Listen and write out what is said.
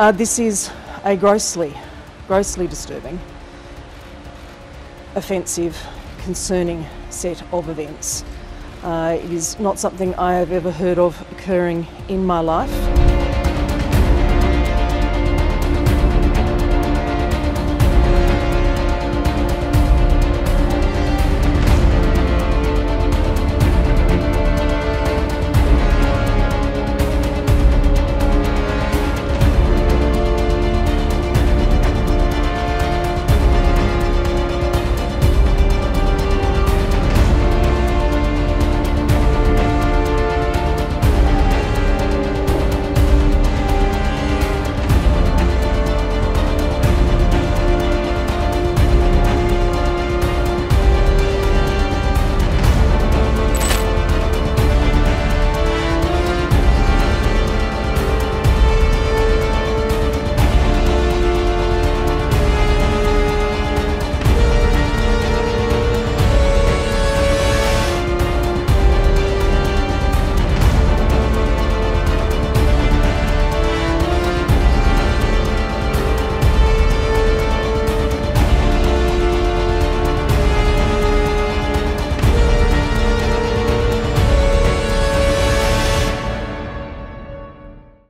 Uh, this is a grossly, grossly disturbing, offensive, concerning set of events. Uh, it is not something I have ever heard of occurring in my life.